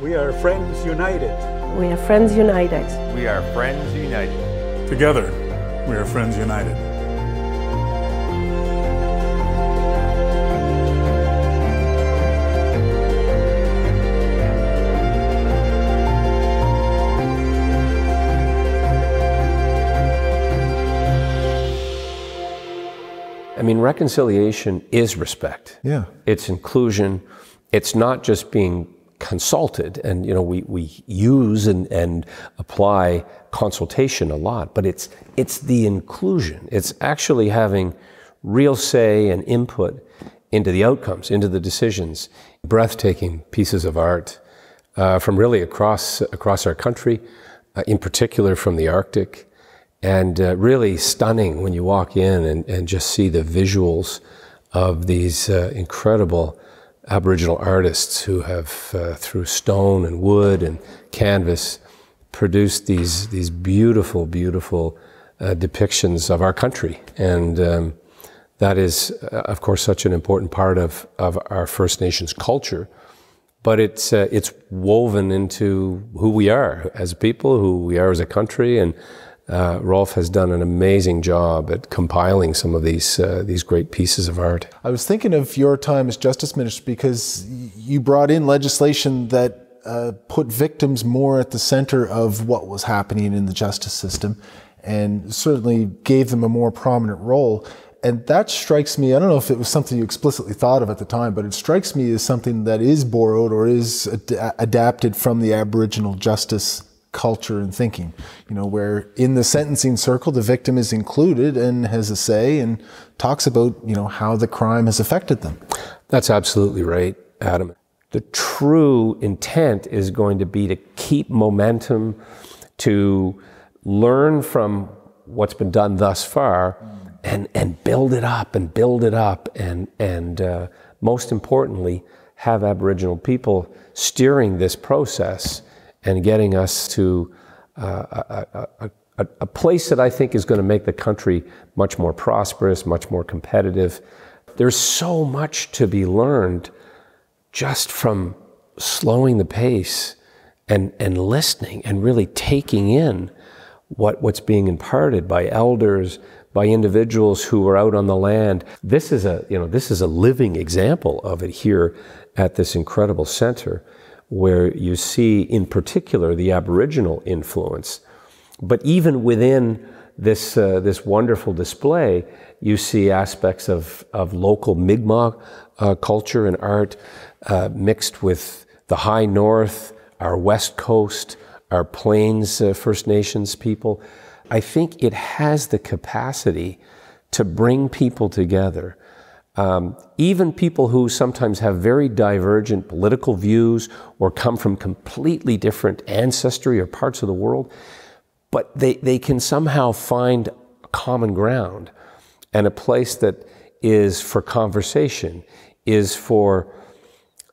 We are Friends United. We are Friends United. We are Friends United. Together, we are Friends United. I mean, reconciliation is respect. Yeah. It's inclusion. It's not just being consulted. And, you know, we, we use and, and apply consultation a lot, but it's, it's the inclusion. It's actually having real say and input into the outcomes, into the decisions. Breathtaking pieces of art uh, from really across, across our country, uh, in particular from the Arctic and uh, really stunning when you walk in and, and just see the visuals of these uh, incredible Aboriginal artists who have, uh, through stone and wood and canvas, produced these these beautiful, beautiful uh, depictions of our country, and um, that is, uh, of course, such an important part of of our First Nations culture. But it's uh, it's woven into who we are as people, who we are as a country, and uh, Rolf has done an amazing job at compiling some of these uh, these great pieces of art. I was thinking of your time as justice minister because you brought in legislation that uh, put victims more at the center of what was happening in the justice system, and certainly gave them a more prominent role. And that strikes me. I don't know if it was something you explicitly thought of at the time, but it strikes me as something that is borrowed or is ad- adapted from the Aboriginal justice culture and thinking, you know, where in the sentencing circle, the victim is included and has a say and talks about, you know, how the crime has affected them. That's absolutely right, Adam. The true intent is going to be to keep momentum, to learn from what's been done thus far and, and build it up and build it up and, and uh, most importantly, have Aboriginal people steering this process and getting us to uh, a, a, a, place that I think is going to make the country much more prosperous, much more competitive. There's so much to be learned just from slowing the pace and, and listening and really taking in what, what's being imparted by elders, by individuals who are out on the land. This is a, you know, this is a living example of it here at this incredible center where you see, in particular, the Aboriginal influence. But even within this, uh, this wonderful display, you see aspects of, of local Mi'kmaq uh, culture and art uh, mixed with the high north, our west coast, our plains uh, First Nations people. I think it has the capacity to bring people together um, even people who sometimes have very divergent political views or come from completely different ancestry or parts of the world, but they, they can somehow find common ground and a place that is for conversation, is for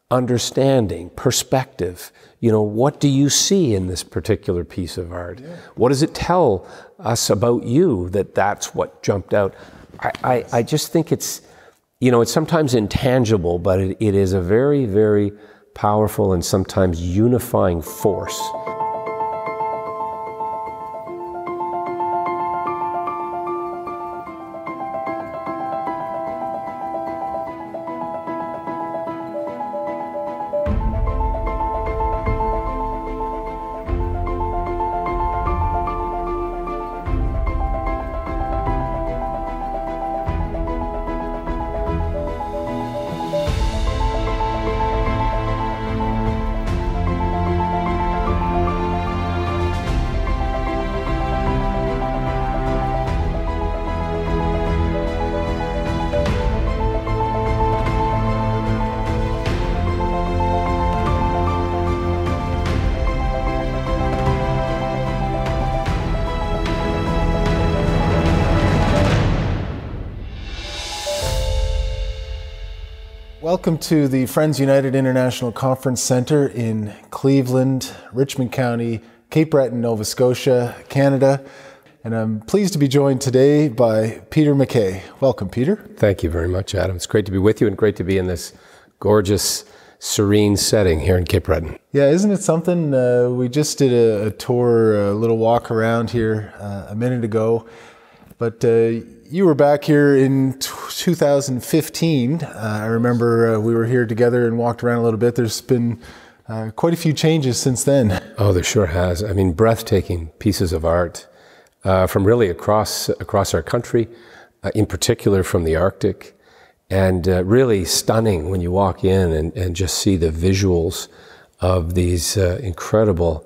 understanding, perspective. You know, what do you see in this particular piece of art? Yeah. What does it tell us about you that that's what jumped out? I, I, I just think it's you know, it's sometimes intangible, but it, it is a very, very powerful and sometimes unifying force. Welcome to the Friends United International Conference Center in Cleveland, Richmond County, Cape Breton, Nova Scotia, Canada. And I'm pleased to be joined today by Peter MacKay. Welcome, Peter. Thank you very much, Adam. It's great to be with you and great to be in this gorgeous serene setting here in Cape Breton. Yeah, isn't it something? Uh, we just did a, a, tour, a little walk around here uh, a minute ago, but uh, you were back here in t- 2015. Uh, I remember uh, we were here together and walked around a little bit. There's been uh, quite a few changes since then. Oh, there sure has. I mean, breathtaking pieces of art from really across across our country, in particular from the Arctic and uh, really stunning when you walk in and, and just see the visuals of these uh, incredible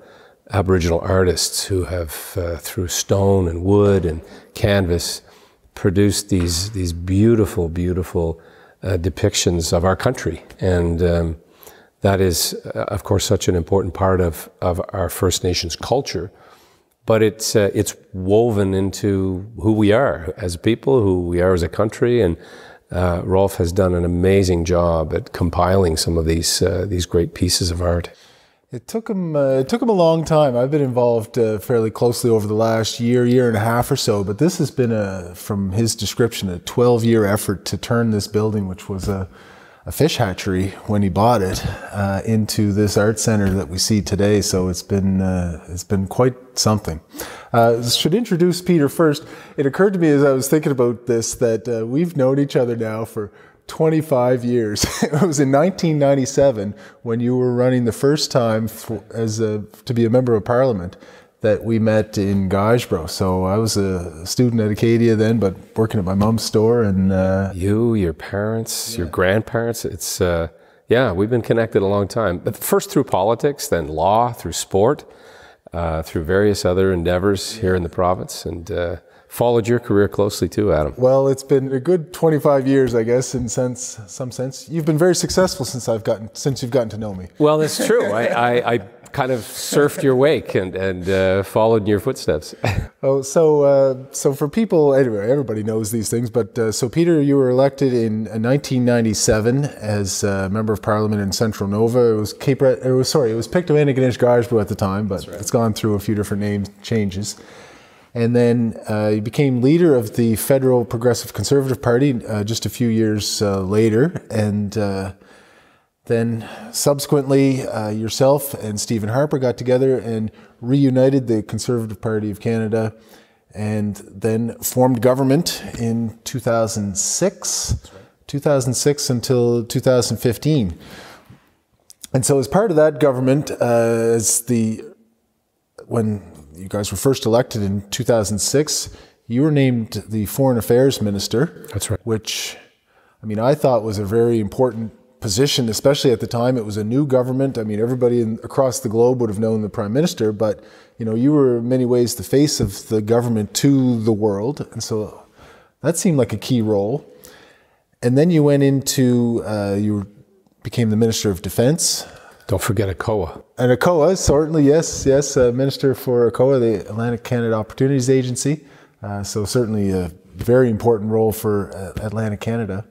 Aboriginal artists who have, uh, through stone and wood and canvas, produced these these beautiful, beautiful uh, depictions of our country, and um, that is, uh, of course, such an important part of of our First Nations culture. But it's uh, it's woven into who we are as people, who we are as a country, and uh, Rolf has done an amazing job at compiling some of these uh, these great pieces of art. It took him uh, it took him a long time. I've been involved uh, fairly closely over the last year, year and a half or so. But this has been a, from his description, a 12 year effort to turn this building, which was a a fish hatchery when he bought it uh, into this art center that we see today. So it's been uh, it's been quite something. Uh, should introduce Peter first. It occurred to me as I was thinking about this that uh, we've known each other now for 25 years. it was in 1997 when you were running the first time for, as a, to be a member of parliament that we met in Guysborough. So I was a student at Acadia then, but working at my mom's store. And uh, you, your parents, yeah. your grandparents, it's uh, yeah, we've been connected a long time. But first through politics, then law, through sport, uh, through various other endeavors here in the province, and uh, followed your career closely too, Adam. Well, it's been a good 25 years, I guess, in sense, some sense. You've been very successful since I've gotten since you've gotten to know me. Well, that's true. I, I, I kind of surfed your wake and, and uh, followed in your footsteps. oh, so uh, so for people, anyway, everybody knows these things. But uh, so Peter, you were elected in 1997 uh, as a member of Parliament in Central Nova. It was Cape. It was sorry, it was Pictou Guysborough at the time, but right. it's gone through a few different name changes. And then uh, he became leader of the Federal Progressive Conservative Party uh, just a few years later, and then subsequently, uh, yourself and Stephen Harper got together and reunited the Conservative Party of Canada and then formed government in 2006, right. 2006 until 2015. And so, as part of that government, uh, as the when you guys were first elected in 2006, you were named the Foreign Affairs Minister. That's right. Which, I mean, I thought was a very important position, especially at the time. It was a new government. I mean, everybody in, across the globe would have known the prime minister, but you know, you were in many ways the face of the government to the world, and so that seemed like a key role. And then you went into uh, you became the minister of defense. Don't forget ACOA. And ACOA, certainly, yes, yes, uh, minister for ACOA, the Atlantic Canada Opportunities Agency. Uh, so certainly a very important role for uh, Atlantic Canada.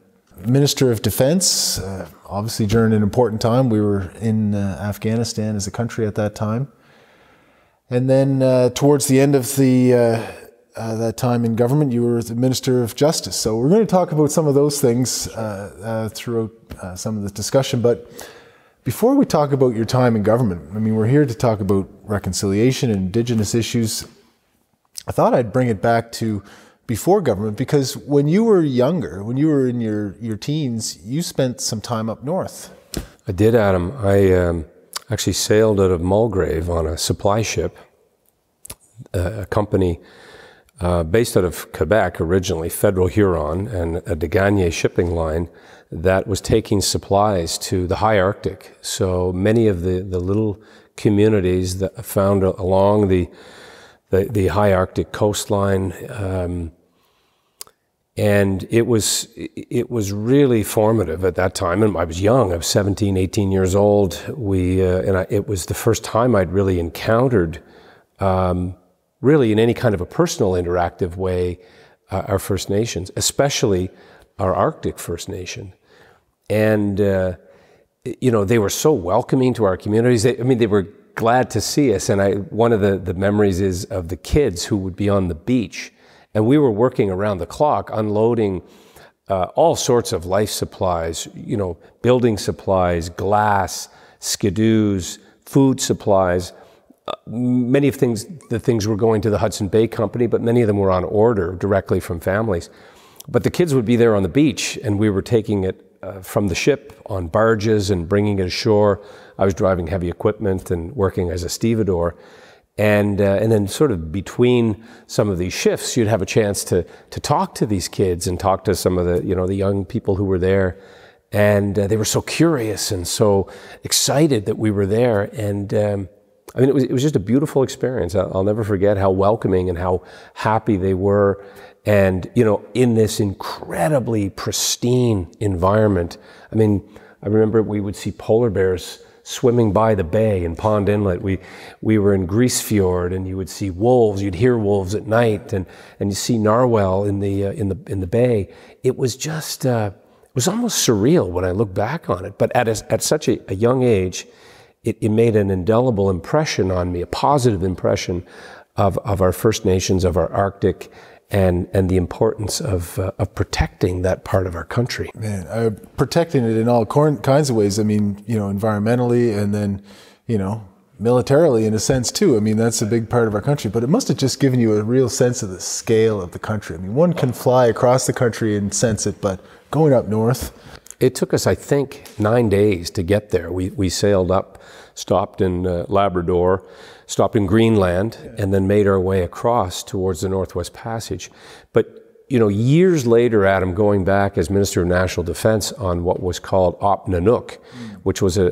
Minister of Defense, uh, obviously during an important time. We were in uh, Afghanistan as a country at that time. And then uh, towards the end of the uh, uh, that time in government, you were the Minister of Justice. So we're going to talk about some of those things uh, throughout some of the discussion. But before we talk about your time in government, I mean, we're here to talk about reconciliation and Indigenous issues. I thought I'd bring it back to before government because when you were younger, when you were in your, your teens, you spent some time up north. I did, Adam. I um, actually sailed out of Mulgrave on a supply ship, uh, a company uh, based out of Quebec originally, Federal Huron, and a Desgagnés shipping line that was taking supplies to the high Arctic. So many of the, the little communities that found along the the, the high Arctic coastline. Um, and it was it was really formative at that time and i was young i was 17 18 years old we uh, and I, it was the first time i'd really encountered um, really in any kind of a personal interactive way uh, our first nations especially our arctic first nation and uh, you know they were so welcoming to our communities they, i mean they were glad to see us. And I, one of the, the memories is of the kids who would be on the beach. And we were working around the clock, unloading uh, all sorts of life supplies, you know, building supplies, glass, skidoos, food supplies. Uh, many of things, the things were going to the Hudson Bay Company, but many of them were on order directly from families. But the kids would be there on the beach, and we were taking it uh, from the ship on barges and bringing it ashore. I was driving heavy equipment and working as a stevedore. And, uh, and then, sort of between some of these shifts, you'd have a chance to, to talk to these kids and talk to some of the, you know, the young people who were there. And uh, they were so curious and so excited that we were there. And um, I mean, it was, it was just a beautiful experience. I'll, I'll never forget how welcoming and how happy they were and you know in this incredibly pristine environment i mean i remember we would see polar bears swimming by the bay in pond inlet. We we were in Grise Fiord and you would see wolves you'd hear wolves at night and and you see narwhal in the uh, in the in the bay. It was just uh, it was almost surreal when i look back on it. But at a, at such a, a young age it, it made an indelible impression on me a positive impression of, of our First Nations, of our Arctic, and and the importance of uh, of protecting that part of our country. Man, uh, protecting it in all kinds of ways. I mean, you know, environmentally, and then, you know, militarily in a sense too. I mean, that's a big part of our country. But it must have just given you a real sense of the scale of the country. I mean, one can fly across the country and sense it, but going up north. It took us, I think, nine days to get there. We we sailed up, stopped in uh, Labrador stopped in Greenland, and then made our way across towards the Northwest Passage. But you know, years later, Adam, going back as Minister of National Defense on what was called Op Nanook, mm. which was a,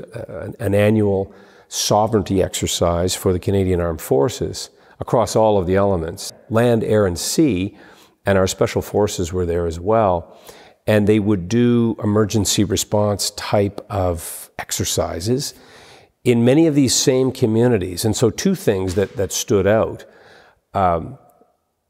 a, an annual sovereignty exercise for the Canadian Armed Forces across all of the elements land, air, and sea. And our special forces were there as well. And they would do emergency response type of exercises in many of these same communities. And so, two things that, that stood out um,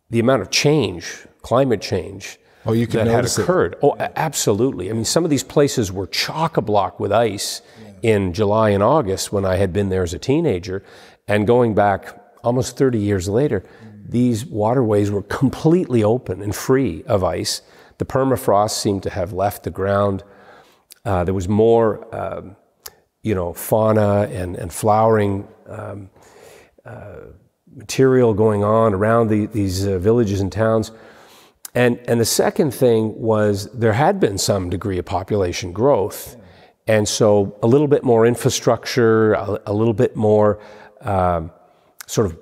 the amount of change, climate change. Oh, you can that had occurred. It. Oh, absolutely. I mean, some of these places were chock a block with ice yeah. in July and August when I had been there as a teenager. And going back almost 30 years later, these waterways were completely open and free of ice. The permafrost seemed to have left the ground. Uh, there was more um, you know, fauna and, and flowering um, uh, material going on around the, these uh, villages and towns. And, and the second thing was there had been some degree of population growth. And so a little bit more infrastructure, a, a little bit more um, sort of,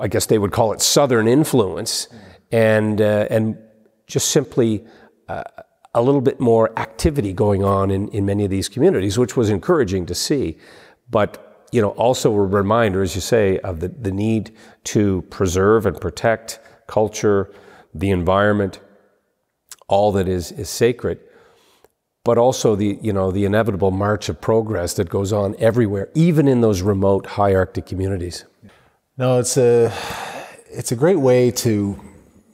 I guess they would call it southern influence, and, uh, and just simply uh, a little bit more activity going on in, in many of these communities, which was encouraging to see. But you know, also a reminder, as you say, of the, the need to preserve and protect culture, the environment, all that is, is sacred, but also the, you know, the inevitable march of progress that goes on everywhere, even in those remote high Arctic communities. No, it's a, it's a great way to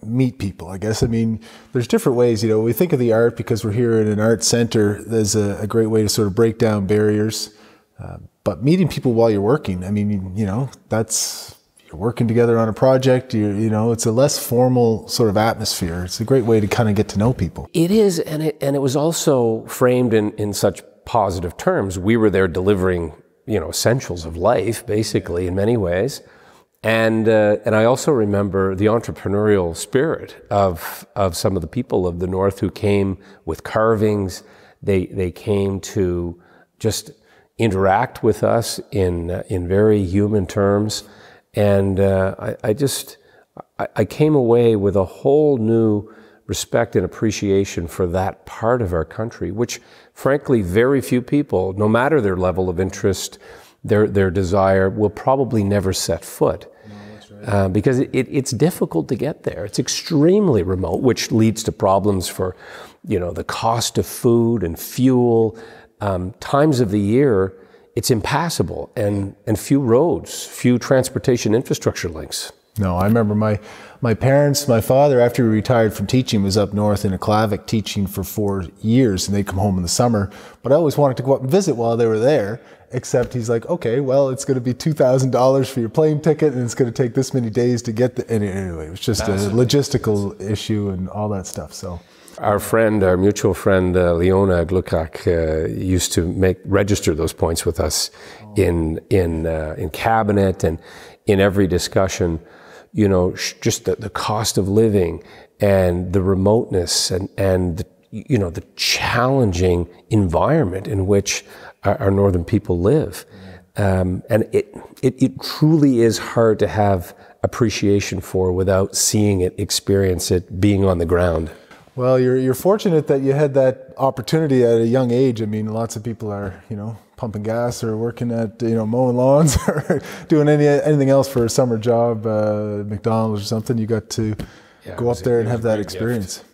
meet people, I guess. I mean, there's different ways, you know, we think of the art because we're here in an art center, there's a, a great way to sort of break down barriers. Uh, but meeting people while you're working, I mean, you know, that's, you're working together on a project, you you know, it's a less formal sort of atmosphere. It's a great way to kind of get to know people. It is, and it, and it was also framed in, in such positive terms. We were there delivering, you know, essentials of life, basically, in many ways. And, uh, and I also remember the entrepreneurial spirit of, of some of the people of the North who came with carvings. They, they came to just interact with us in, uh, in very human terms. And uh, I, I, just, I, I came away with a whole new respect and appreciation for that part of our country, which frankly, very few people, no matter their level of interest, their, their desire, will probably never set foot. Uh, because it, it's difficult to get there. It's extremely remote, which leads to problems for, you know, the cost of food and fuel. Um, times of the year, it's impassable, and and few roads, few transportation infrastructure links. No, I remember my my parents, my father, after he retired from teaching, was up north in a Aklavik teaching for four years, and they'd come home in the summer. But I always wanted to go up and visit while they were there. Except he's like, okay, well, it's going to be two thousand dollars for your plane ticket, and it's going to take this many days to get the. And anyway, it was just a logistical issue and all that stuff. So Our friend, our mutual friend uh, Leona Aglukkaq, uh, used to make register those points with us in in uh, in cabinet and in every discussion. You know, sh- just the, the cost of living and the remoteness and and the, you know the challenging environment in which our, our northern people live. Um, and it, it it truly is hard to have appreciation for without seeing it, experience it, being on the ground. Well, you're, you're fortunate that you had that opportunity at a young age. I mean, lots of people are, you know, pumping gas or working at, you know, mowing lawns or doing any, anything else for a summer job, uh, McDonald's or something. You got to Yeah, go up there and have that experience.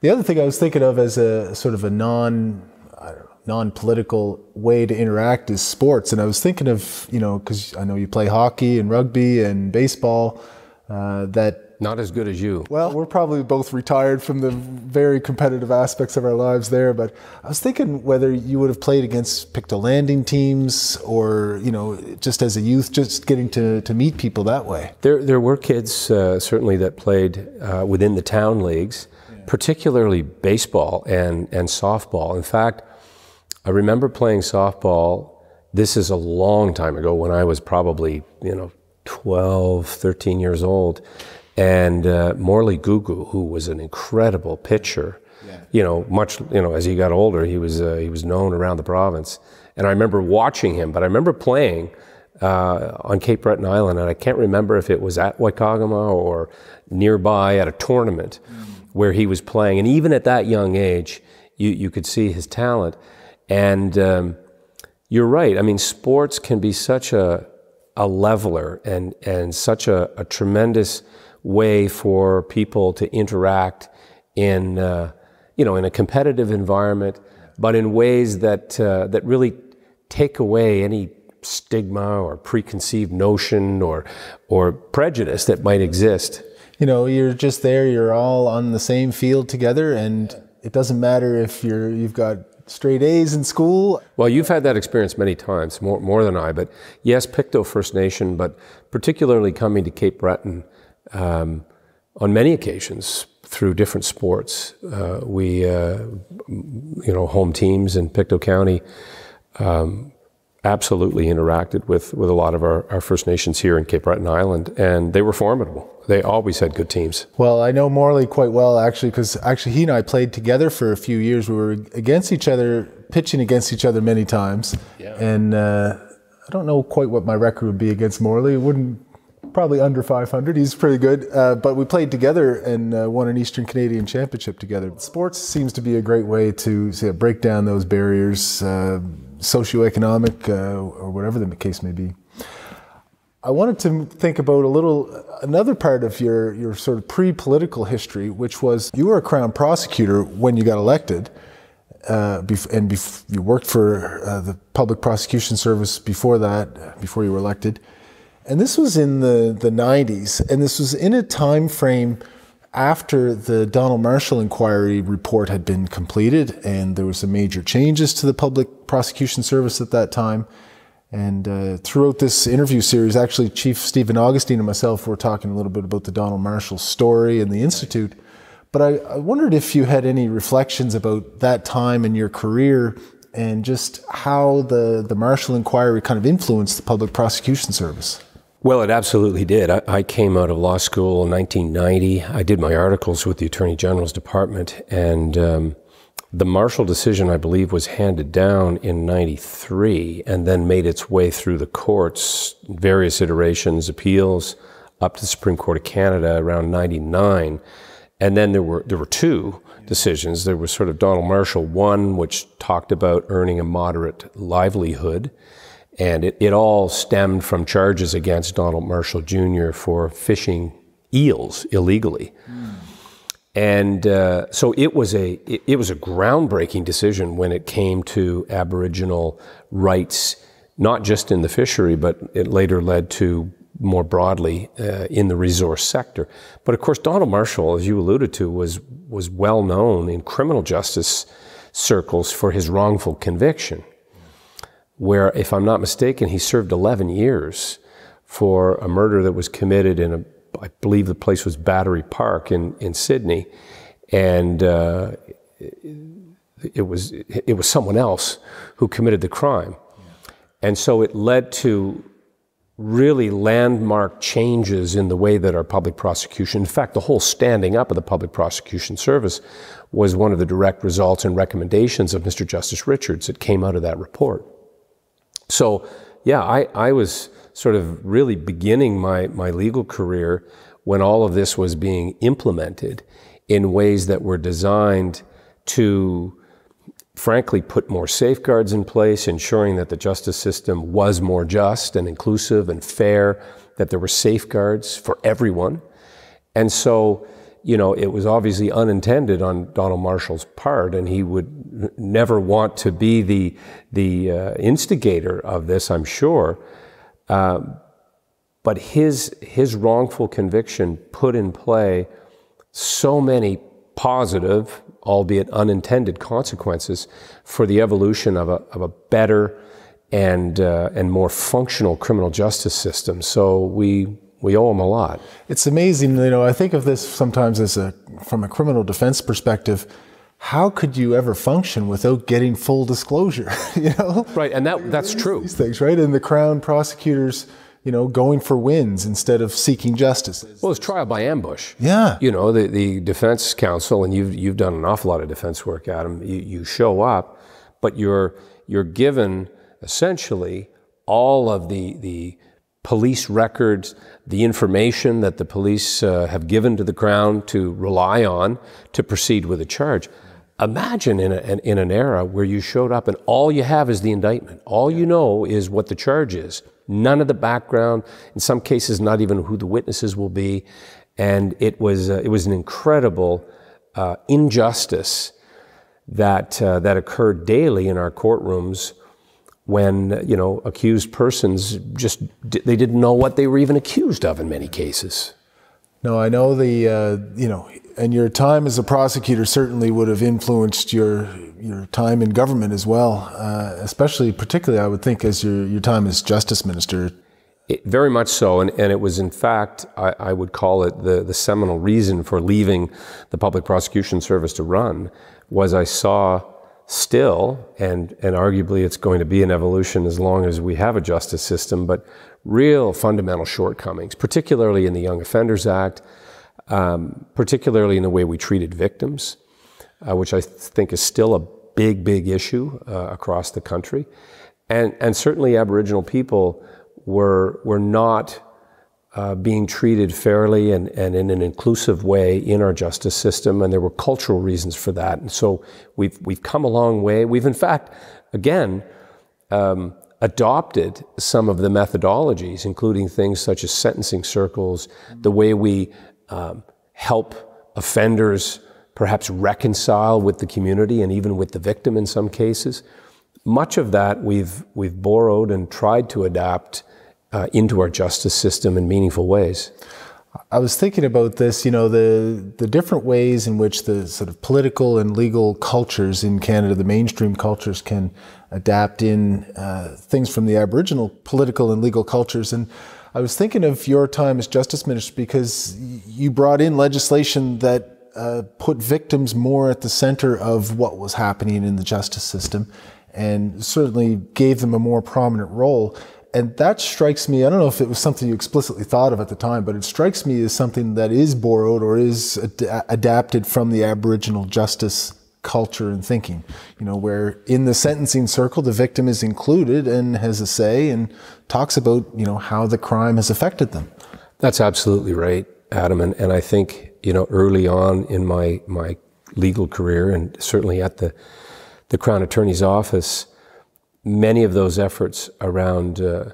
The other thing I was thinking of as a sort of a non, I don't know, non-political way to interact is sports. And I was thinking of, you know, because I know you play hockey and rugby and baseball, uh, that Not as good as you. well, we're probably both retired from the very competitive aspects of our lives there, but I was thinking whether you would have played against Pictou Landing teams or, you know, just as a youth, just getting to, to meet people that way. There, there were kids uh, certainly that played uh, within the town leagues, particularly baseball and, and softball. In fact, I remember playing softball. This is a long time ago when I was probably, you know, 12, 13 years old. And uh, Morley Googoo, who was an incredible pitcher, you know, much, you know, as he got older, he was, uh, he was known around the province. And I remember watching him, but I remember playing uh, on Cape Breton Island, and I can't remember if it was at We'koqma'q or nearby at a tournament where he was playing. And even at that young age, you, you could see his talent. And um, you're right. I mean, sports can be such a, a leveler and, and such a, a tremendous way for people to interact in, uh, you know, in a competitive environment, but in ways that, uh, that really take away any stigma or preconceived notion or, or prejudice that might exist. You know, you're just there, you're all on the same field together, and it doesn't matter if you're, you've got straight A's in school. Well, you've had that experience many times, more, more than I. But yes, Pictou First Nation, but particularly coming to Cape Breton um, on many occasions through different sports. Uh, we, uh, you know, home teams in Pictou County um, absolutely interacted with, with a lot of our, our First Nations here in Cape Breton Island, and they were formidable. They always had good teams. Well, I know Morley quite well actually, because actually he and I played together for a few years. We were against each other, pitching against each other many times. Yeah. And uh, I don't know quite what my record would be against Morley. It wouldn't probably under 500. He's pretty good. Uh, but we played together and uh, won an Eastern Canadian Championship together. Sports seems to be a great way to say, break down those barriers, uh, socioeconomic uh, or whatever the case may be. I wanted to think about a little another part of your your sort of pre-political history, which was you were a crown prosecutor when you got elected, uh, and you worked for uh, the public prosecution service before that, before you were elected, and this was in the the '90s, and this was in a time frame after the Donald Marshall inquiry report had been completed, and there were some major changes to the public prosecution service at that time. And uh, throughout this interview series, actually, Chief Stephen Augustine and myself were talking a little bit about the Donald Marshall story and the Institute. But I, I wondered if you had any reflections about that time in your career and just how the, the Marshall inquiry kind of influenced the public prosecution service. Well, it absolutely did. I, I, came out of law school in 1990. I did my articles with the Attorney General's Department, and um, the Marshall decision, I believe, was handed down in 93 and then made its way through the courts, various iterations, appeals, up to the Supreme Court of Canada around 99. And then there were, there were two decisions. There was sort of Donald Marshall, one which talked about earning a moderate livelihood. And it, it all stemmed from charges against Donald Marshall Jr. for fishing eels illegally. Mm. And uh, so it was a it, it, was a groundbreaking decision when it came to Aboriginal rights, not just in the fishery, but it later led to more broadly uh, in the resource sector. But of course, Donald Marshall, as you alluded to, was was well known in criminal justice circles for his wrongful conviction. Where, if I'm not mistaken, he served 11 years for a murder that was committed in a I believe the place was Battery Park in, in Sydney. And uh, it was it was someone else who committed the crime, and so it led to really landmark changes in the way that our public prosecution, in fact, the whole standing up of the public prosecution service was one of the direct results and recommendations of Mr. Justice Richards that came out of that report. So, yeah, I, I was sort of really beginning my, my legal career when all of this was being implemented in ways that were designed to frankly put more safeguards in place, ensuring that the justice system was more just and inclusive and fair, that there were safeguards for everyone. And so, you know, it was obviously unintended on Donald Marshall's part, and he would never want to be the, the uh, instigator of this, I'm sure. Um, but his, his wrongful conviction put in play so many positive, albeit unintended consequences for the evolution of a, of a better and, uh, and more functional criminal justice system. So we, we owe them a lot. It's amazing, you know, I think of this sometimes as a, from a criminal defense perspective, how could you ever function without getting full disclosure? you know, right, and that that's true. These things, right? And the Crown prosecutors, you know, going for wins instead of seeking justice. Well, it's trial by ambush. Yeah. You know, the, the defense counsel, and you've, you've done an awful lot of defense work, Adam, you, you show up, but you're, you're given essentially all of the, the police records, the information that the police uh, have given to the Crown to rely on to proceed with a charge. Imagine in, a, in an era where you showed up and all you have is the indictment. All you know is what the charge is none of the background, in some cases, not even who the witnesses will be. And it was, uh, it was an incredible uh, injustice that, uh, that occurred daily in our courtrooms when, you know, accused persons just, they didn't know what they were even accused of in many cases. No, I know the, uh, you know, and your time as a prosecutor certainly would have influenced your your time in government as well, uh, especially particularly I would think as your your time as justice minister. It, very much so, and, and it was in fact I, I, would call it the the seminal reason for leaving the public prosecution service to run was I saw still and and arguably it's going to be an evolution as long as we have a justice system, but real fundamental shortcomings, particularly in the Young Offenders Act um, particularly in the way we treated victims, uh, which I think is still a big, big issue uh, across the country. And, and certainly Aboriginal people were, were not uh, being treated fairly and, and in an inclusive way in our justice system, and there were cultural reasons for that. And so we've, we've come a long way. We've, in fact, again, um, adopted some of the methodologies, including things such as sentencing circles, the way we um, help offenders perhaps reconcile with the community and even with the victim in some cases. Much of that we've, we've borrowed and tried to adapt uh, into our justice system in meaningful ways. I was thinking about this, you know, the, the different ways in which the sort of political and legal cultures in Canada, the mainstream cultures, can adapt in uh, things from the Aboriginal political and legal cultures. And I was thinking of your time as Justice Minister because you brought in legislation that uh, put victims more at the center of what was happening in the justice system and certainly gave them a more prominent role. And that strikes me, I don't know if it was something you explicitly thought of at the time, but it strikes me as something that is borrowed or is ad- adapted from the Aboriginal justice culture and thinking, you know, where in the sentencing circle, the victim is included and has a say and talks about, you know, how the crime has affected them. That's absolutely right, Adam. And, and I think, you know, early on in my, my legal career and certainly at the, the Crown Attorney's Office, many of those efforts around uh,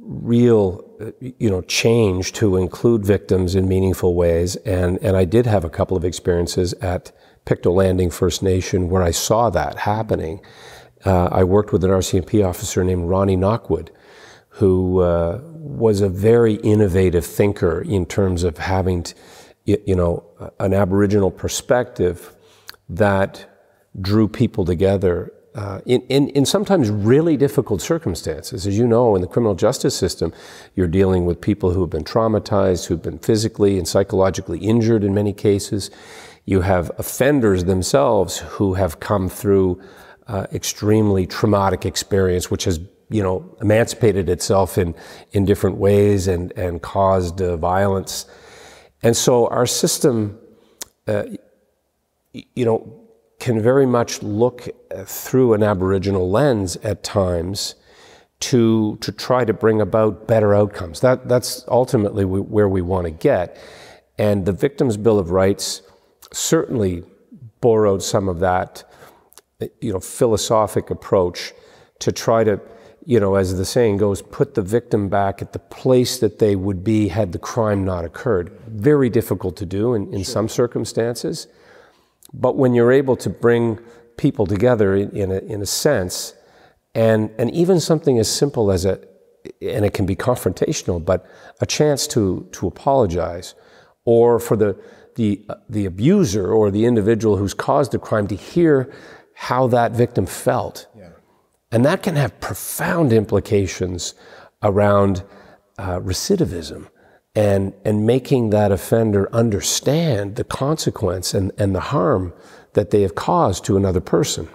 real, uh, you know, change to include victims in meaningful ways. And, and I did have a couple of experiences at Pictou Landing First Nation where I saw that happening. Uh, I worked with an RCMP officer named Ronnie Knockwood, who uh, was a very innovative thinker in terms of having, you know, an Aboriginal perspective that drew people together uh, in, in, in, sometimes really difficult circumstances. As you know, in the criminal justice system, you're dealing with people who have been traumatized, who've been physically and psychologically injured in many cases You have offenders themselves who have come through uh, extremely traumatic experience, which has you know emancipated itself in in different ways and and caused uh, violence. And so our system, uh, you know, can very much look uh, through an Aboriginal lens at times to, to try to bring about better outcomes. That, that's ultimately where we want to get. And the Victims' Bill of Rights certainly borrowed some of that you know, philosophic approach to try to, you know, as the saying goes, put the victim back at the place that they would be had the crime not occurred. Very difficult to do in, in sure. some circumstances. But when you're able to bring people together in, a, in a sense, and, and even something as simple as a, and it can be confrontational, but a chance to, to apologize, or for the, the, the abuser or the individual who's caused the crime to hear how that victim felt. Yeah. And that can have profound implications around uh, recidivism and, and making that offender understand the consequence and, and the harm that they have caused to another person.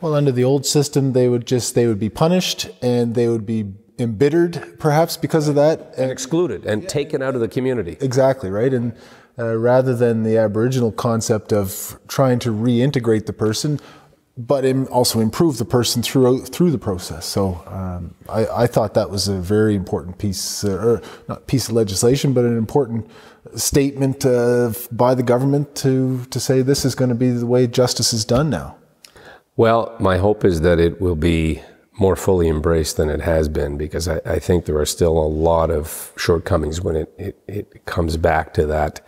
Well, under the old system, they would just they would be punished and they would be embittered, perhaps because of that, and excluded and yeah. taken out of the community. Exactly right, and uh, rather than the Aboriginal concept of trying to reintegrate the person, but also improve the person through through the process. So um, I, I, thought that was a very important piece, uh, or not piece of legislation, but an important statement uh, by the government to to say this is going to be the way justice is done now. Well, my hope is that it will be more fully embraced than it has been, because I, I think there are still a lot of shortcomings when it it, it comes back to that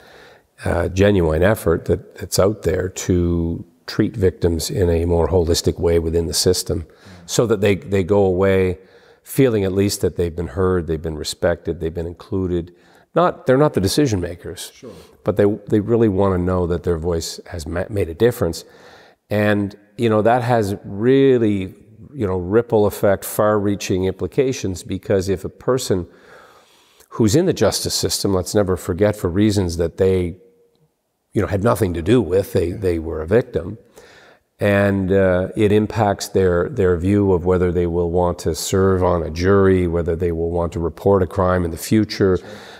uh, genuine effort that, that's out there to treat victims in a more holistic way within the system so that they, they go away feeling at least that they've been heard, they've been respected, they've been included. Not, they're not the decision makers, sure. but they, they really want to know that their voice has made a difference. And, you know, that has really, you know, ripple effect, far reaching implications because if a person who's in the justice system, let's never forget for reasons that they you know, had nothing to do with. They, they were a victim. And uh, it impacts their, their view of whether they will want to serve on a jury, whether they will want to report a crime in the future,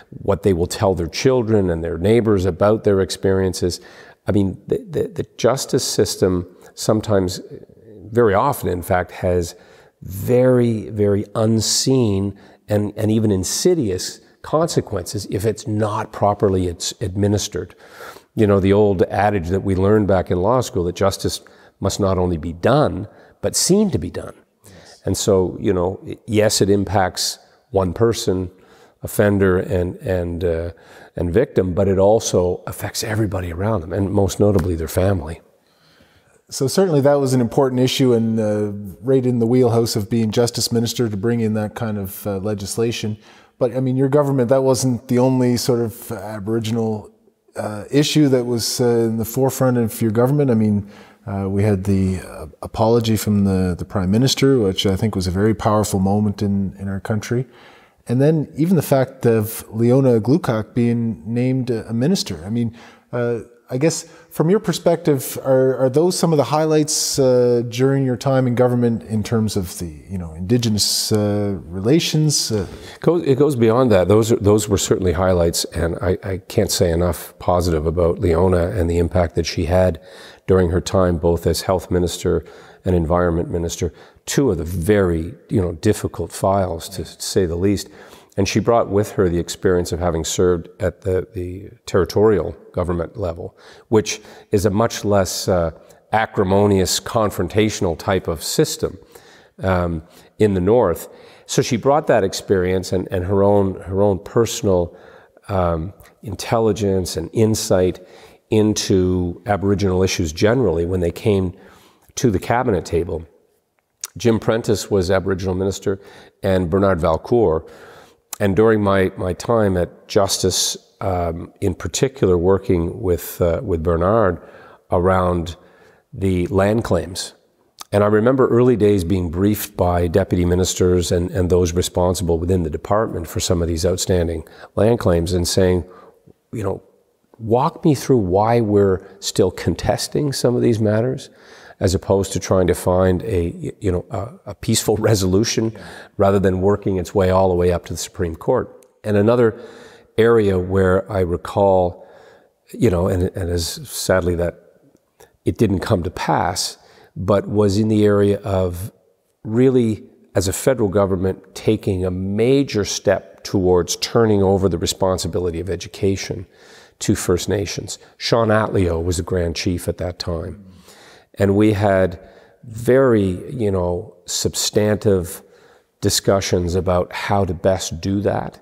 what they will tell their children and their neighbors about their experiences. I mean, the, the, the justice system sometimes, very often, in fact, has very, very unseen and, and even insidious consequences if it's not properly it's administered you know, the old adage that we learned back in law school that justice must not only be done, but seen to be done. Yes. And so, you know, yes, it impacts one person, offender and, and, uh, and victim, but it also affects everybody around them, and most notably their family. So certainly that was an important issue and uh, right in the wheelhouse of being justice minister to bring in that kind of uh, legislation. But I mean, your government, that wasn't the only sort of Aboriginal uh, issue that was uh, in the forefront of your government? I mean, uh, we had the uh, apology from the, the prime minister, which I think was a very powerful moment in, in our country. And then even the fact of Leona Aglukkaq being named a minister. I mean, uh, I guess from your perspective, are, are those some of the highlights uh, during your time in government in terms of the you know indigenous uh, relations? Uh, it, goes, it goes beyond that. Those are, those were certainly highlights, and I, I can't say enough positive about Leona and the impact that she had during her time both as health minister and environment minister. Two of the very you know difficult files to say the least. And she brought with her the experience of having served at the, the territorial government level, which is a much less uh, acrimonious, confrontational type of system um, in the North. So she brought that experience and, and her, own, her own personal um, intelligence and insight into Aboriginal issues generally when they came to the cabinet table. Jim Prentice was Aboriginal minister, and Bernard Valcourt and during my, my time at Justice, um, in particular, working with, uh, with Bernard around the land claims. And I remember early days being briefed by deputy ministers and, and those responsible within the department for some of these outstanding land claims and saying, you know, walk me through why we're still contesting some of these matters as opposed to trying to find a, you know, a, a peaceful resolution rather than working its way all the way up to the Supreme Court. And another area where I recall, you know, and, and as sadly that it didn't come to pass, but was in the area of really, as a federal government, taking a major step towards turning over the responsibility of education to First Nations. Shawn Atleo was the Grand Chief at that time. And we had very, you know, substantive discussions about how to best do that.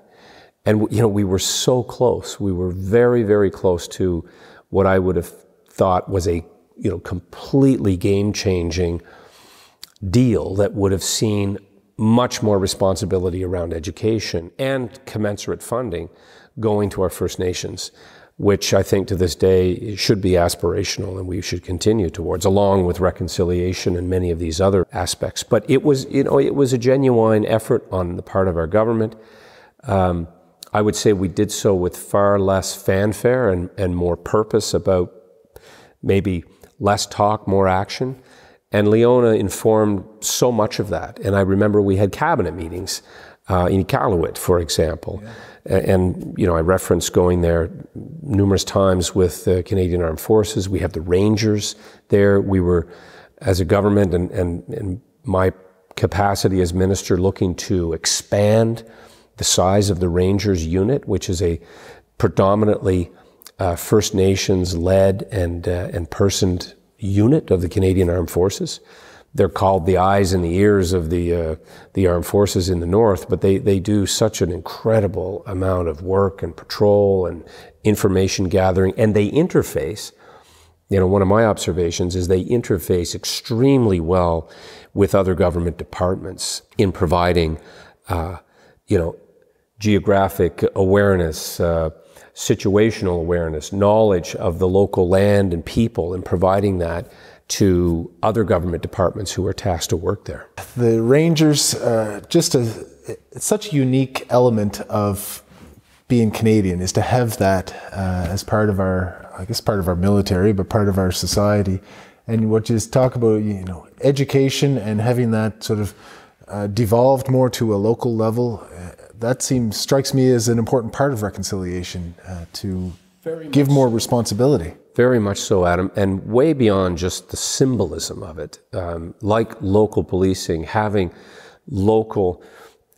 And, you know, we were so close. We were very, very close to what I would have thought was a, you know, completely game changing deal that would have seen much more responsibility around education and commensurate funding going to our First Nations which I think to this day should be aspirational and we should continue towards, along with reconciliation and many of these other aspects. But it was, you know, it was a genuine effort on the part of our government. Um, I would say we did so with far less fanfare and, and more purpose about maybe less talk, more action. And Leona informed so much of that. And I remember we had cabinet meetings uh, in Iqaluit, for example. Yeah and you know, I referenced going there numerous times with the Canadian Armed Forces. We have the Rangers there. We were, as a government and, and, and my capacity as minister, looking to expand the size of the Rangers unit, which is a predominantly uh, First Nations led and, uh, and personed unit of the Canadian Armed Forces they're called the eyes and the ears of the uh, the armed forces in the north, but they they do such an incredible amount of work and patrol and information gathering, and they interface. You know, one of my observations is they interface extremely well with other government departments in providing, uh, you know, geographic awareness. Uh, situational awareness, knowledge of the local land and people, and providing that to other government departments who are tasked to work there. The Rangers, uh, just a, it's such a unique element of being Canadian is to have that uh, as part of our, I guess, part of our military, but part of our society. And what you talk about, you know, education and having that sort of uh, devolved more to a local level, uh, that seems strikes me as an important part of reconciliation uh, to give more responsibility. Very much so, Adam, and way beyond just the symbolism of it. Um, like local policing, having local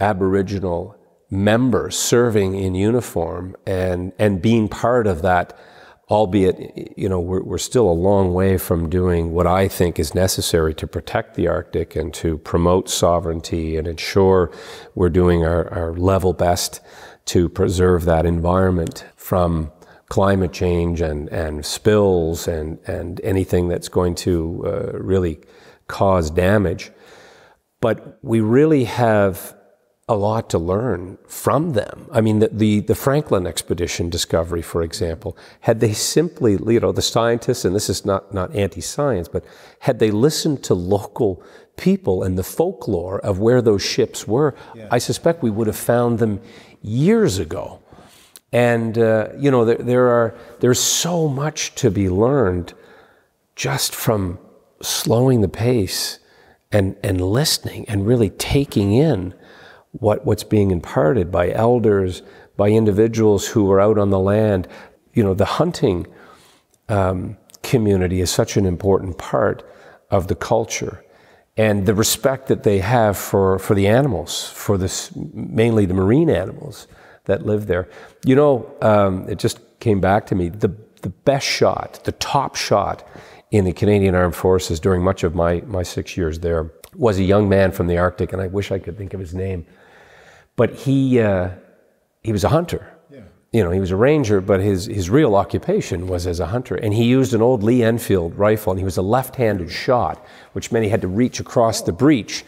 Aboriginal members serving in uniform and, and being part of that, albeit, you know, we're, we're still a long way from doing what I think is necessary to protect the Arctic and to promote sovereignty and ensure we're doing our, our level best to preserve that environment from climate change and, and spills and, and anything that's going to uh, really cause damage. But we really have a lot to learn from them. I mean, the, the, the, Franklin expedition discovery, for example, had they simply, you know, the scientists, and this is not, not anti-science, but had they listened to local people and the folklore of where those ships were, yeah. I suspect we would have found them years ago. And, uh, you know, there, there are, there's so much to be learned just from slowing the pace and, and listening and really taking in what, what's being imparted by elders, by individuals who are out on the land. You know, the hunting um, community is such an important part of the culture. And the respect that they have for, for the animals, for this, mainly the marine animals, that live there. You know, um, it just came back to me the, the best shot, the top shot in the Canadian Armed Forces during much of my, my six years there was a young man from the Arctic, and I wish I could think of his name. But he, uh, he was a hunter. Yeah. You know, he was a ranger, but his, his real occupation was as a hunter. And he used an old Lee Enfield rifle, and he was a left handed shot, which meant he had to reach across the breech.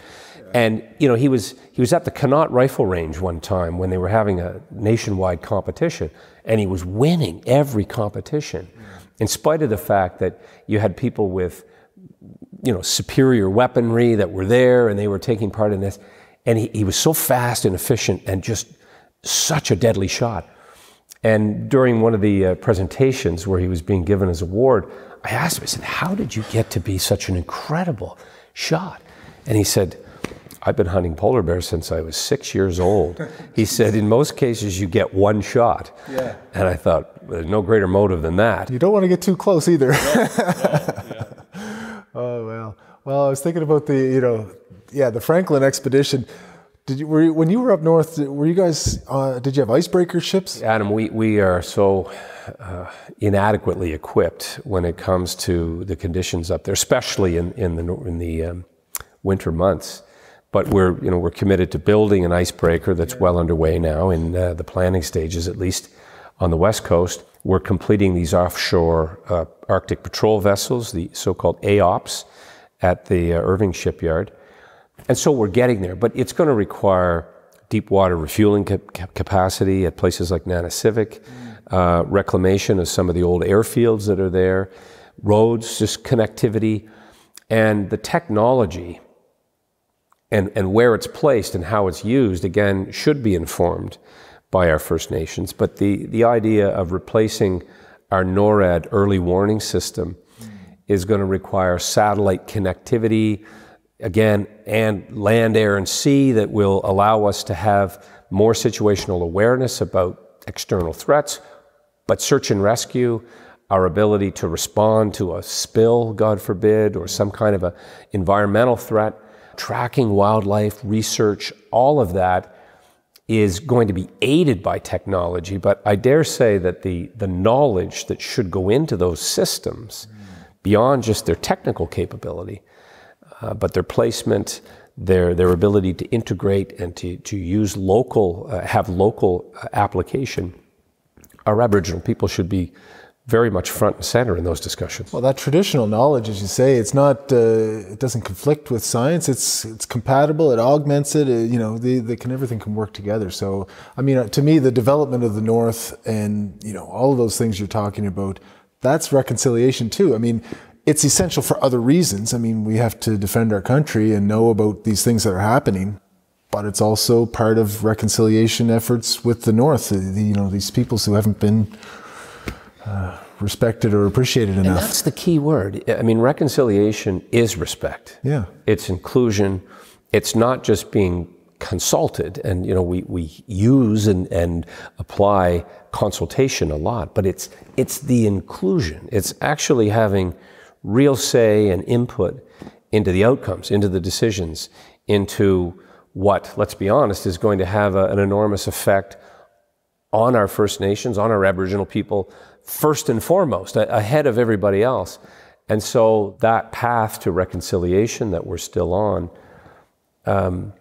And you know, he was he was at the Connaught Rifle Range one time when they were having a nationwide competition, and he was winning every competition, in spite of the fact that you had people with you know superior weaponry that were there and they were taking part in this, and he, he was so fast and efficient and just such a deadly shot. And during one of the uh, presentations where he was being given his award, I asked him, I said, How did you get to be such an incredible shot? And he said, I've been hunting polar bears since I was six years old. He said, In most cases, you get one shot. Yeah. And I thought, There's no greater motive than that. You don't want to get too close either. oh well. Well, I was thinking about the you know, yeah, the Franklin expedition. Did you, were you, when you were up north? Were you guys? Uh, did you have icebreaker ships? Adam, we, we are so uh, inadequately equipped when it comes to the conditions up there, especially in, in the in the um, winter months. But we're you know we're committed to building an icebreaker that's well underway now in uh, the planning stages, at least on the west coast. We're completing these offshore uh, Arctic patrol vessels, the so-called AOPS, at the uh, Irving shipyard. And so we're getting there, but it's going to require deep water refueling cap- capacity at places like Nanisivik, uh, reclamation of some of the old airfields that are there, roads, just connectivity, and the technology and, and where it's placed and how it's used, again, should be informed by our First Nations. But the, the idea of replacing our NORAD early warning system is going to require satellite connectivity, again, and land, air, and sea that will allow us to have more situational awareness about external threats, but search and rescue, our ability to respond to a spill, God forbid, or some kind of a environmental threat, tracking wildlife, research, all of that is going to be aided by technology, but I dare say that the, the knowledge that should go into those systems, beyond just their technical capability, uh, but their placement, their, their ability to integrate and to, to use local, uh, have local uh, application, our Aboriginal people should be very much front and center in those discussions. Well, that traditional knowledge, as you say, it's not, uh, it doesn't conflict with science. It's it's compatible. It augments it. it you know, they, they can everything can work together. So, I mean, uh, to me, the development of the North and you know all of those things you're talking about, that's reconciliation too. I mean, it's essential for other reasons. I mean, we have to defend our country and know about these things that are happening. But it's also part of reconciliation efforts with the North. The, you know, these peoples who haven't been uh, respected or appreciated And enough. that's the key word. I mean, reconciliation is respect. Yeah. It's inclusion. It's not just being consulted. And, you know, we, we use and, and apply consultation a lot, but it's, it's the inclusion. It's actually having real say and input into the outcomes, into the decisions, into what, let's be honest, is going to have a, an enormous effect on our First Nations, on our Aboriginal people, first and foremost, ahead of everybody else. And so that path to reconciliation that we're still on um,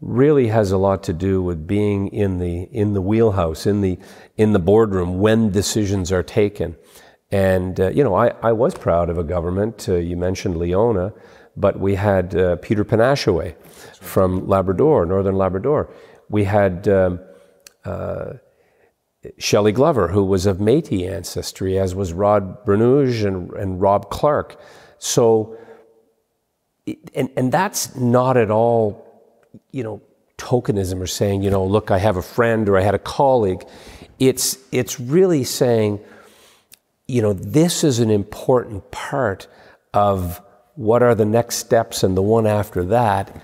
really has a lot to do with being in the in the wheelhouse, in the in the boardroom when decisions are taken. And uh, you know, I, I was proud of a government. Uh, you mentioned Leona, but we had uh, Peter Penashue from Labrador, Northern Labrador. We had um, uh, Shelley Glover, who was of Métis ancestry, as was Rod Bruinooge and, and Rob Clarke. So, and, and that's not at all, you know, tokenism or saying, you know, look, I have a friend or I had a colleague. It's, it's really saying, you know, this is an important part of what are the next steps and the one after that,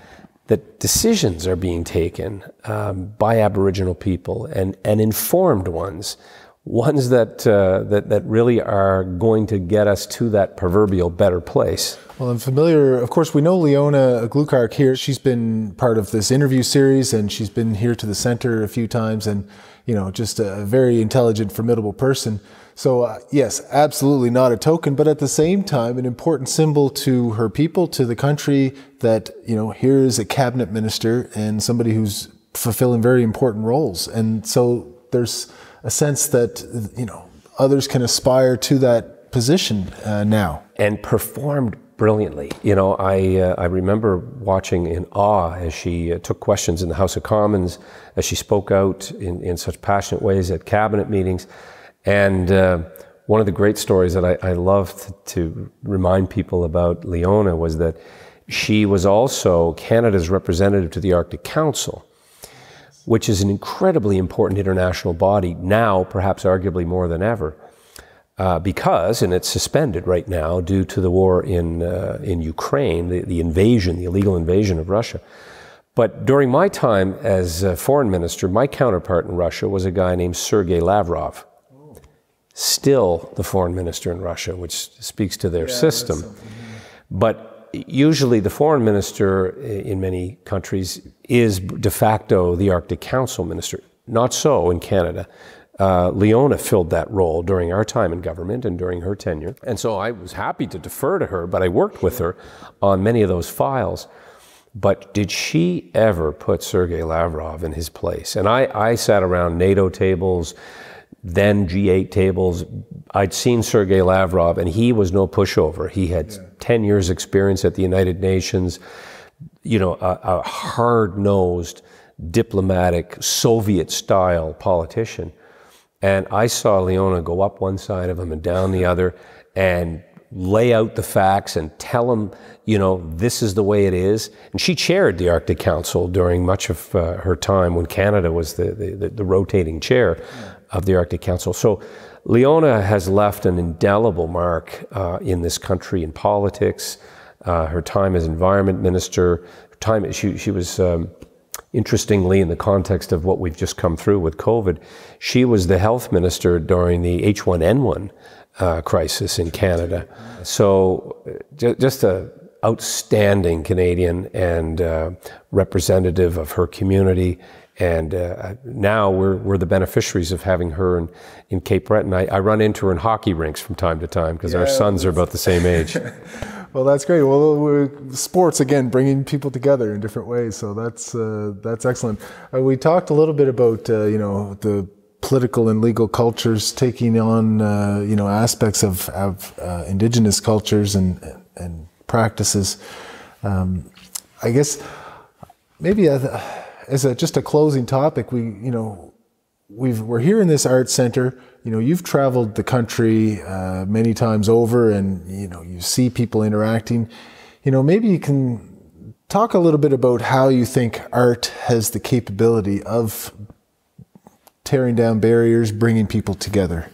that decisions are being taken um, by Aboriginal people and, and informed ones, ones that, uh, that, that really are going to get us to that proverbial better place. Well, I'm familiar. Of course, we know Leona Aglukkaq here. She's been part of this interview series, and she's been here to the center a few times, and you know, just a very intelligent, formidable person. So, uh, yes, absolutely not a token, but at the same time, an important symbol to her people, to the country. That you know, here is a cabinet minister and somebody who's fulfilling very important roles, and so there's a sense that you know others can aspire to that position uh, now. and performed brilliantly. You know, I, uh, I remember watching in awe as she uh, took questions in the House of Commons, as she spoke out in, in such passionate ways at cabinet meetings. And uh, one of the great stories that I, I love to, remind people about Leona was that she was also Canada's representative to the Arctic Council. which is an incredibly important international body now, perhaps arguably more than ever. Uh, because, and it's suspended right now due to the war in, uh, in Ukraine, the, the invasion, the illegal invasion of Russia. But during my time as foreign minister, my counterpart in Russia was a guy named Sergei Lavrov, still the foreign minister in Russia, which speaks to their yeah, system. But usually the foreign minister in many countries is de facto the Arctic Council minister. Not so in Canada. Uh, Leona filled that role during our time in government and during her tenure. And so I was happy to defer to her, but I worked with her on many of those files. But did she ever put Sergei Lavrov in his place? And I, I sat around NATO tables, then G8 tables. I'd seen Sergei Lavrov, and he was no pushover. He had yeah. 10 years' experience at the United Nations, you know, a, a hard nosed, diplomatic, Soviet style politician. And I saw Leona go up one side of him and down the other and lay out the facts and tell him, you know, this is the way it is. And she chaired the Arctic Council during much of uh, her time when Canada was the, the, the rotating chair of the Arctic Council. So Leona has left an indelible mark uh, in this country in politics. Uh, her time as environment minister, time she, she was um, Interestingly, in the context of what we've just come through with COVID, she was the health minister during the H1N1 uh, crisis in Canada. So, uh, just a outstanding Canadian and uh, representative of her community. And uh, now we're, we're the beneficiaries of having her in, in Cape Breton. I, I run into her in hockey rinks from time to time because yeah, our sons are about the same age. Well, that's great. Well, sports again, bringing people together in different ways. So that's uh, that's excellent. Uh, we talked a little bit about uh, you know the political and legal cultures taking on uh, you know aspects of, of uh, indigenous cultures and and practices. Um, I guess maybe as a, just a closing topic, we you know we've we're here in this art center you know, you've traveled the country uh, many times over and, you know, you see people interacting. You know, maybe you can talk a little bit about how you think art has the capability of tearing down barriers, bringing people together.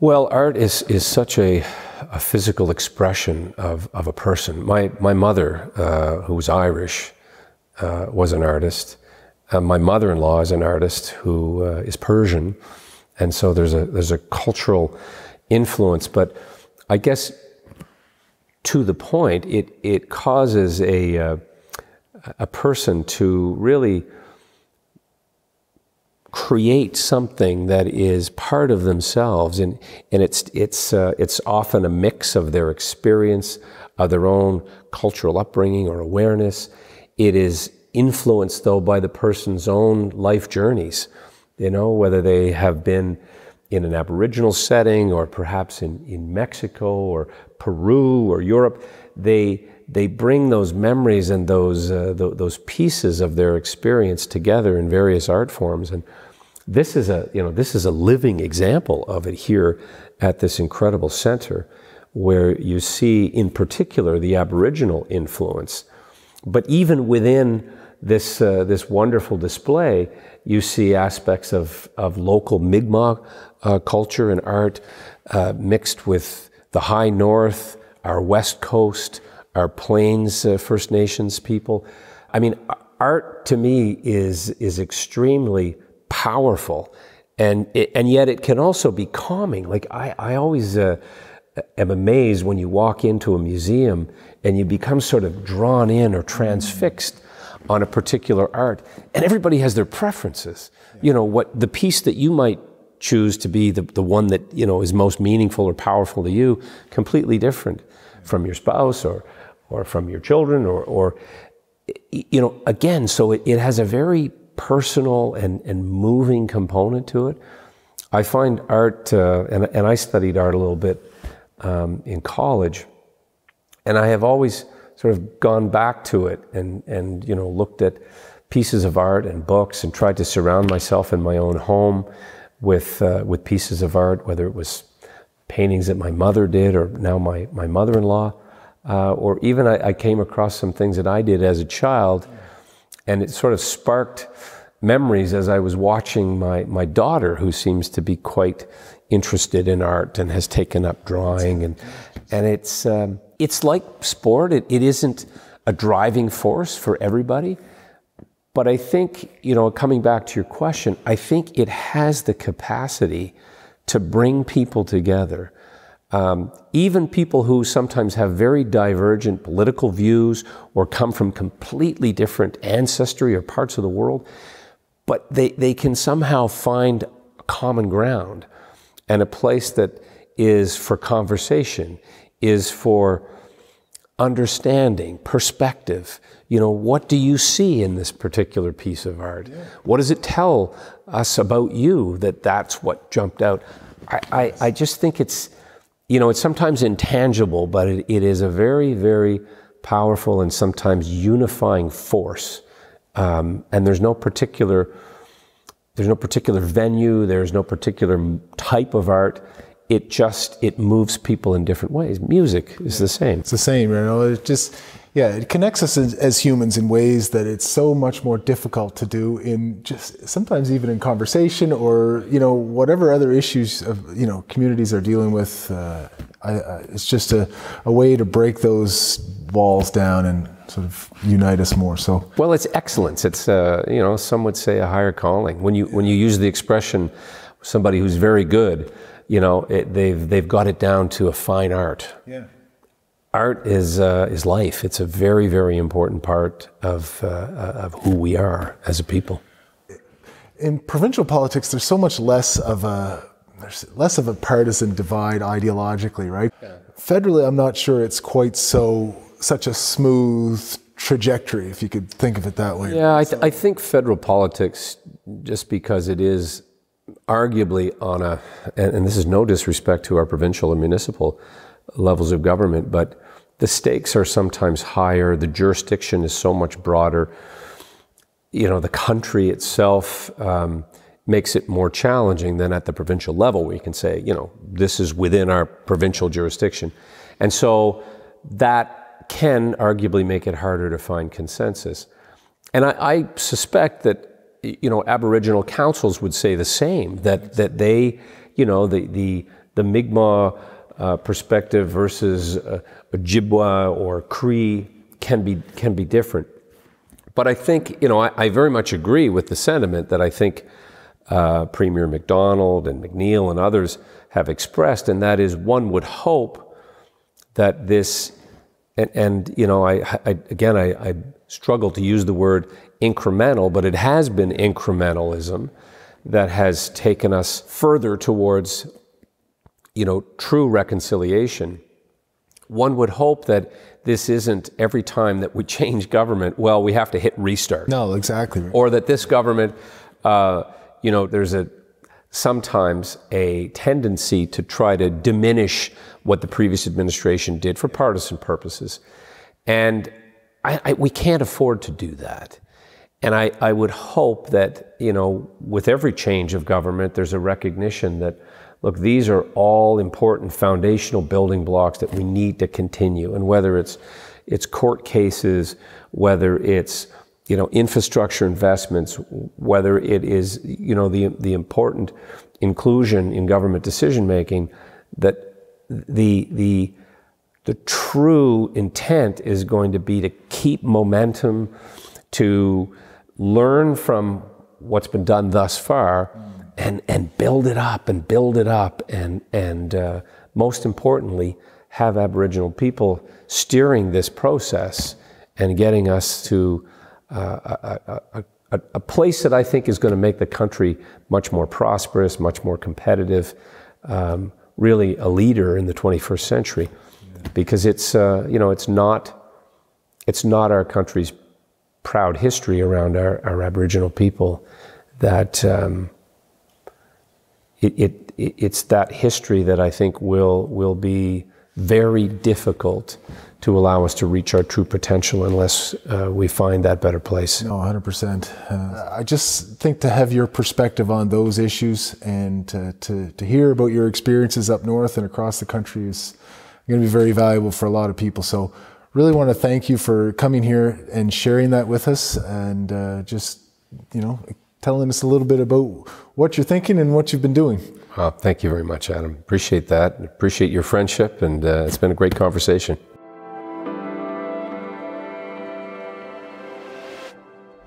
Well, art is, is such a, a physical expression of, of a person. My, my mother, uh, who was Irish, uh, was an artist. Uh, my mother in law is an artist who uh, is Persian. And so there's a, there's a cultural influence, but I guess to the point, it, it causes a, uh, a person to really create something that is part of themselves and, and it's, it's, uh, it's often a mix of their experience of their own cultural upbringing or awareness it is influenced though by the person's own life journeys you know, whether they have been in an Aboriginal setting or perhaps in, in Mexico or Peru or Europe, they, they bring those memories and those, uh, th- those pieces of their experience together in various art forms. And this is a, you know, this is a living example of it here at this incredible center where you see in particular the Aboriginal influence. But even within this, uh, this wonderful display, you see aspects of, of local Mi'kmaq uh, culture and art uh, mixed with the high north, our west coast, our plains uh, First Nations people. I mean, art to me is, is extremely powerful. And, it, and yet it can also be calming. Like I, I always uh, am amazed when you walk into a museum and you become sort of drawn in or transfixed on a particular art, and everybody has their preferences. You know, what the piece that you might choose to be the, the one that, you know, is most meaningful or powerful to you, completely different from your spouse or, or from your children or, or you know, again, so it, it has a very personal and, and moving component to it. I find art, uh, and, and I studied art a little bit um, in college, and I have always sort of gone back to it and, and you know, looked at pieces of art and books and tried to surround myself in my own home with, uh, with pieces of art, whether it was paintings that my mother did or now my, my mother-in-law, uh, or even I, I, came across some things that I did as a child. and it sort of sparked memories as I was watching my, my daughter, who seems to be quite interested in art and has taken up drawing. And, and it's, um, it's like sport, it, it isn't a driving force for everybody. But I think, you know, coming back to your question, I think it has the capacity to bring people together. Um, even people who sometimes have very divergent political views or come from completely different ancestry or parts of the world, but they, they can somehow find common ground and a place that is for conversation, is for understanding, perspective. You know, what do you see in this particular piece of art? Yeah. What does it tell us about you that that's what jumped out? I, I, I just think it's, you know, it's sometimes intangible, but it, it is a very, very powerful and sometimes unifying force. Um, and there's no particular, there's no particular venue, there's no particular type of art it just it moves people in different ways. Music is the same. It's the same, you know. It just yeah, it connects us as, as, humans in ways that it's so much more difficult to do in just sometimes even in conversation or you know whatever other issues of you know communities are dealing with. Uh, I, I, it's just a, a way to break those walls down and sort of unite us more. So well, it's excellence. It's uh, you know some would say a higher calling. When you when you use the expression somebody who's very good you know, it, they've they've got it down to a fine art. Yeah. Art is uh, is life. It's a very very important part of uh, of who we are as a people. In provincial politics, there's so much less of a there's less of a partisan divide ideologically, right? Yeah. Federally, I'm not sure it's quite so such a smooth trajectory, if you could think of it that way. Yeah, I, th- I think federal politics, just because it is arguably on a, and, and, this is no disrespect to our provincial and municipal levels of government, but the stakes are sometimes higher, the jurisdiction is so much broader. You know, the country itself um, makes it more challenging than at the provincial level, where you can say, you know, this is within our provincial jurisdiction. And so that can arguably make it harder to find consensus. And I, I suspect that you know, Aboriginal councils would say the same that that they, you know, the the the Mi'kmaq uh, perspective versus uh, Ojibwa or Cree can be can be different. But I think you know I, I very much agree with the sentiment that I think uh, Premier MacDonald and McNeil and others have expressed, and that is one would hope that this and, and you know I, I again I, I struggle to use the word incremental, but it has been incrementalism that has taken us further towards, you know, true reconciliation. One would hope that this isn't every time that we change government, well, we have to hit restart. No, exactly. Or that this government, uh, you know, there's a sometimes a tendency to try to diminish what the previous administration did for partisan purposes. And I, I, we can't afford to do that. And I, I would hope that, you know, with every change of government, there's a recognition that, look, these are all important foundational building blocks that we need to continue. And whether it's, it's court cases, whether it's, you know, infrastructure investments, whether it is, you know, the, the important inclusion in government decision making, that the, the, the true intent is going to be to keep momentum, to learn from what's been done thus far and, and build it up and build it up and, and uh, most importantly, have Aboriginal people steering this process and getting us to uh, a, a, a, a, place that I think is going to make the country much more prosperous, much more competitive, um, really a leader in the 21st century. Because it's, uh, you know, it's not, it's not our country's proud history around our, our Aboriginal people that um, it, it, it's that history that I think will, will be very difficult to allow us to reach our true potential unless uh, we find that better place. No, 100%. Uh, I just think to have your perspective on those issues and to, to, to hear about your experiences up north and across the country is going to be very valuable for a lot of people. So really want to thank you for coming here and sharing that with us and uh, just, you know, telling us a little bit about what you're thinking and what you've been doing. Well, thank you very much, Adam. Appreciate that. Appreciate your friendship, and uh, it's been a great conversation.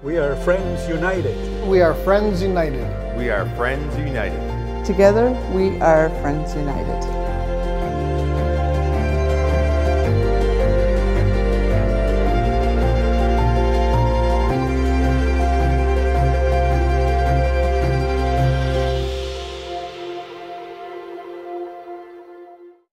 We are Friends United. We are Friends United. We are Friends United. Together, we are Friends United.